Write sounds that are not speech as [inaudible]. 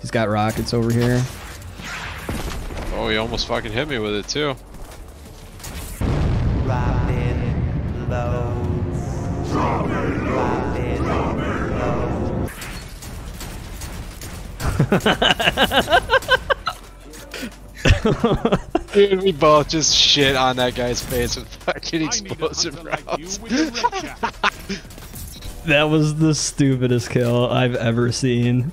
He's got rockets over here. Oh, he almost fucking hit me with it too. Dropping loads. Dropping loads. [laughs] Dude, we both just shit on that guy's face with fucking explosive like rounds. [laughs] That was the stupidest kill I've ever seen.